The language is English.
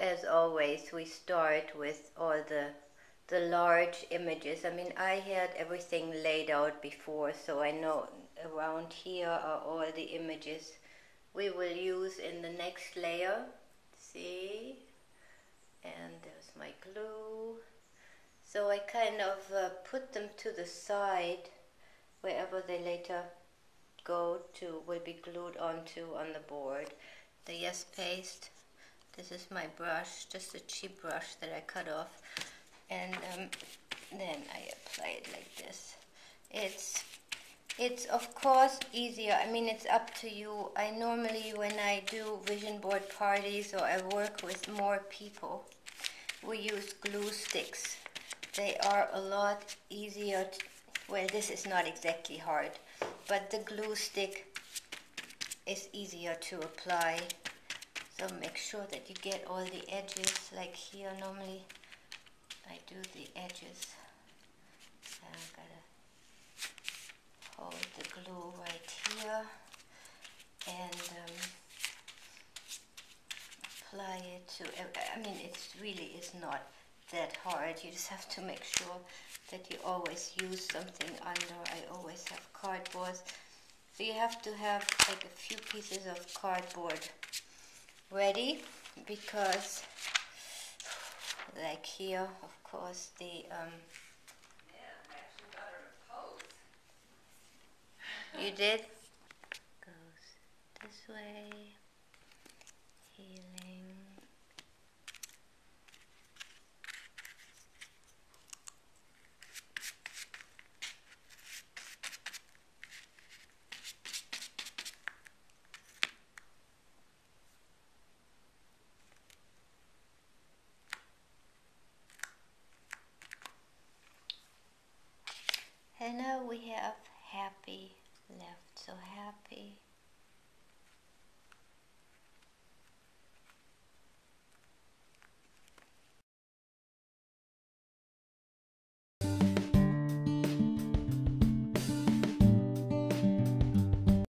As always, we start with all the the large images. I mean, I had everything laid out before, so I know around here are all the images we will use in the next layer. See? And there's my glue. So I kind of uh, put them to the side wherever they later go to, will be glued onto on the board. The Yes Paste, this is my brush, just a cheap brush that I cut off. And um, then I apply it like this. It's it's of course easier. I mean, it's up to you. I normally, when I do vision board parties or I work with more people, we use glue sticks. They are a lot easier. To, well, this is not exactly hard, but the glue stick is easier to apply. So make sure that you get all the edges. Like here, normally I do the edges. I'm gonna hold the glue right here and um, apply it to, I mean it really is not that hard, you just have to make sure that you always use something under, I always have cardboard, so you have to have like a few pieces of cardboard ready because like here of course the um, You did? Goes this way. And now we have happy left. So happy